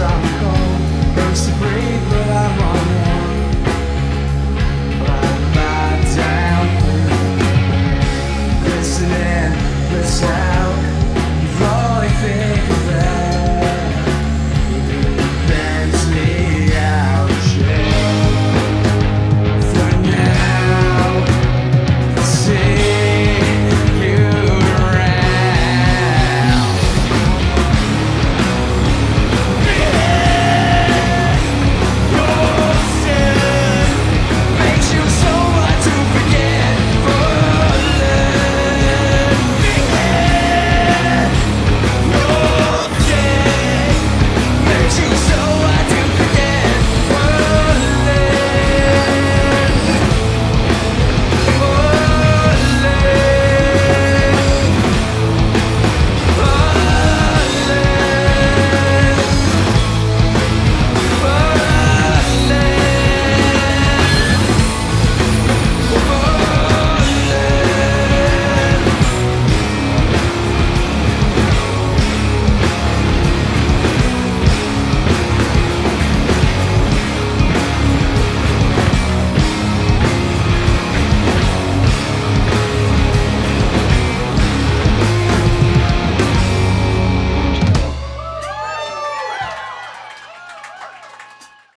strong cold. Hurts